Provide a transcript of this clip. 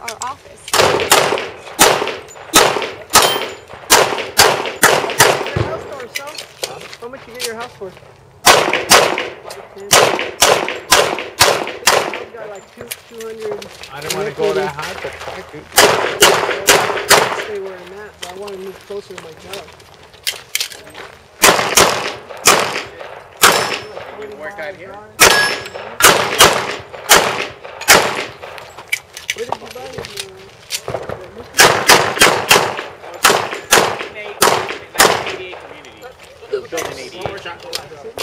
near our office. Your house for, son? How much you get your house for? like two, I don't want to go that high, but I do. Stay where I'm at, but I want to move closer to my job. You work out here? Where did you buy it? 1988 community. It was built in 88.